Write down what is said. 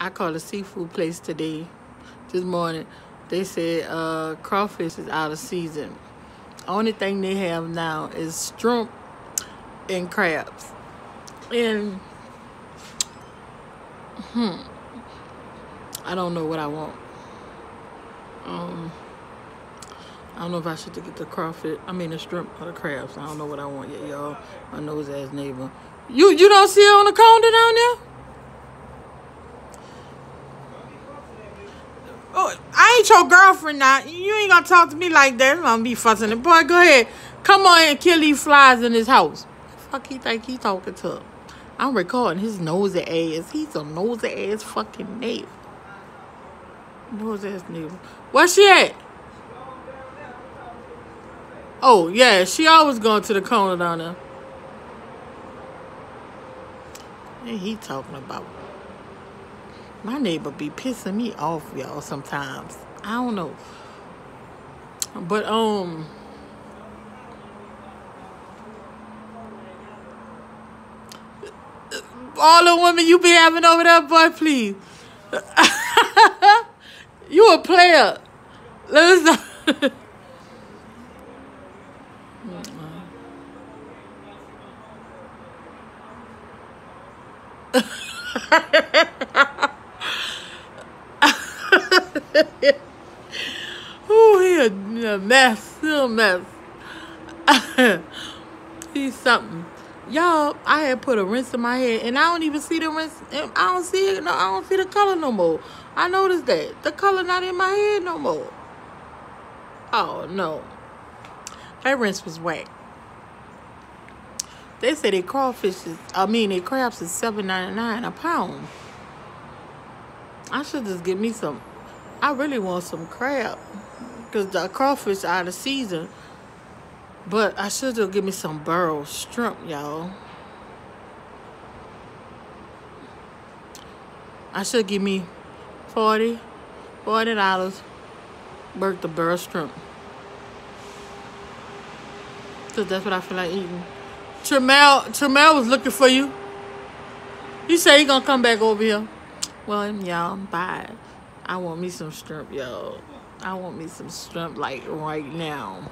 I called a seafood place today, this morning. They said uh, crawfish is out of season. Only thing they have now is shrimp and crabs. And, hmm, I don't know what I want. Um, I don't know if I should get the crawfish. I mean the shrimp or the crabs. I don't know what I want yet, y'all. My nose ass neighbor. You you don't see it on the counter down there? Oh, I ain't your girlfriend now. You ain't gonna talk to me like that. I'm gonna be fussing it. Boy, go ahead. Come on and kill these flies in his house. Fuck he think he talking to? I'm recording his nosy ass. He's a nosy ass fucking neighbor. Nosy ass neighbor. Where she at? Oh, yeah. She always going to the corner down there. And he talking about my neighbor be pissing me off, y'all, sometimes. I don't know. But, um... All the women you be having over there, boy, please. you a player. Let us. oh, he a, a mess, still a mess. He's something. Y'all, I had put a rinse in my head, and I don't even see the rinse. I don't see it. No, I don't see the color no more. I noticed that the color not in my head no more. Oh no, that rinse was whack. They say they crawfish is, I mean, they crabs is seven ninety nine a pound. I should just get me some. I really want some crab because the crawfish out of season. But I should just give me some burrow shrimp, y'all. I should give me 40 $40 worth of burrow shrimp. Because that's what I feel like eating. Tramel, Tramel was looking for you. He said he gonna come back over here. Well, y'all, bye. I want me some shrimp, y'all. I want me some shrimp like right now.